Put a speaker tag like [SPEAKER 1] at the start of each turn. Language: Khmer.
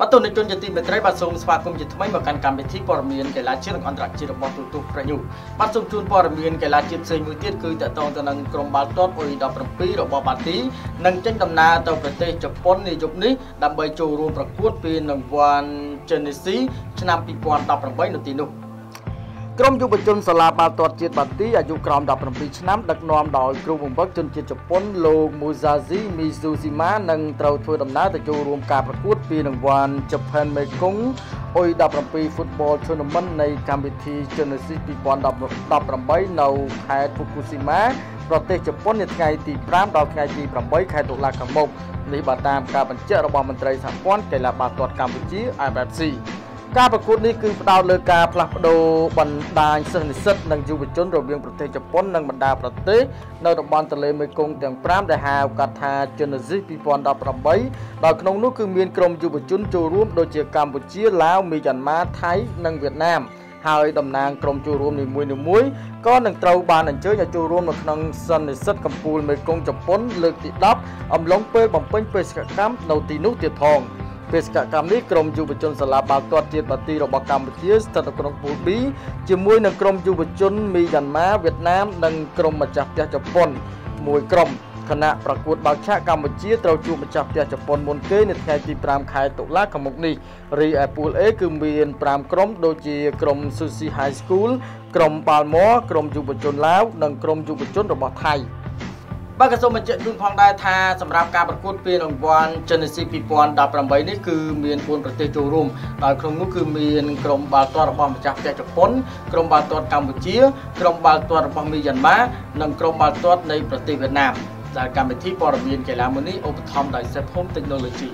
[SPEAKER 1] បាទទូនជនជាទីមេត្រីបាទសូមស្វាគមន៍ជាថ្មីមកកាន់កម្មវិធីព័ត៌មានកីឡាជាតិនិងអន្តរជាតិរបស់ទូទស្សន៍ប្រយុបាទសូមជូនព័ត៌មានកីឡាជាតិផ្សេងមួយទៀតគឺតកតងទៅនឹងក្រុមបាល់ទាត់ U17 របស់បាទីនឹងចេញដំណើរទៅប្រទេសជប៉ុននាយប់នេះដើម្បីចូលរួមប្រកួតពានរង្វាន់ Genesis ឆ្នាំ2018នៅទីនោះ ក្រុមយុវជនសាលាបាល់ទាត់ជាតិបាទីអាយុក្រោម17ឆ្នាំដឹកនាំដោយគ្រូបង្វឹកជនជាតិជប៉ុនលោក Musashi Mizushima នឹងត្រូវធ្វើដំណើរទៅចូលរួមការប្រកួតពីរង្វាន់ Japan Mekong U17 Football Tournament នៃកម្មវិធី Genesis 2018នៅខេត្ត Fukushima ប្រទេសជប៉ុននៅថ្ងៃទី5ដល់ថ្ងៃទី8ខែតុលាខាងមុខនេះបើតាមការបញ្ជាក់របស់មន្ត្រីសហព័ន្ធកីឡាបាល់ទាត់កម្ពុជា IFFC ការប្រកួតនេះគឺផ្ដោតលើការផ្លាស់ប្ដូរបណ្ដាញសិស្សនិស្សិតនិងយុវជនរវាងប្រទេសជប៉ុននិងបណ្ដាប្រទេសនៅតំបន់ទន្លេមេគង្គទាំង5ដែលហៅកាត់ថា Genesis 2018ដោយក្នុងនោះគឺមានក្រុមយុវជនចូលរួមដូចជាកម្ពុជាឡាវមីយ៉ាន់ម៉ាថៃនិងវៀតណាមហើយតំណាងក្រុមចូលរួមនីមួយៗក៏នឹងត្រូវបានអញ្ជើញឲ្យចូលរួមនៅក្នុងសន្និសីទកម្ពុជាមេគង្គជប៉ុនលើកទី10អំឡុងពេលបំពេញបេសកកម្មនៅទីនោះទៀតផង។ បេសកកម្មនេះក្រុមយុវជនសាលាបាល់ទាត់ជាតិបាទីរបស់កម្ពុជាស្ថិតនៅក្នុងពូល B ជាមួយនឹងក្រុមយុវជនមីយ៉ាន់ម៉ាវៀតណាម និងក្រុមម្ចាស់ផ្ទះជប៉ុន មួយក្រុមគណៈប្រកួតបាល់ឆាកកម្ពុជាត្រូវជួបម្ចាស់ផ្ទះជប៉ុនមុនគេនៅថ្ងៃទី5ខែតុលាខាងមុខនេះរីឯពូល A គឺមាន5ក្រុមដូចជាក្រុម Sushi High School ក្រុមបាល់ម៉ក្រុមយុវជនឡាវនិងក្រុមយុវជនរបស់ថៃ។ បាទក៏សូមបញ្ជាក់ជូនផងដែរថាសម្រាប់ការប្រកួតពានរង្វាន់ Genesis 2018នេះគឺមាន4ប្រទេសចូលរួមដោយក្នុងនោះគឺមានក្រុមបាល់ទាត់របស់ម្ចាស់ផ្ទះជប៉ុនក្រុមបាល់ទាត់កម្ពុជាក្រុមបាល់ទាត់របស់មីយ៉ាន់ម៉ានិងក្រុមបាល់ទាត់នៃប្រទេសវៀតណាមដែលកម្មវិធីព័ត៌មានកីឡាមួយនេះឧបត្ថម្ភដោយ Set Home Technology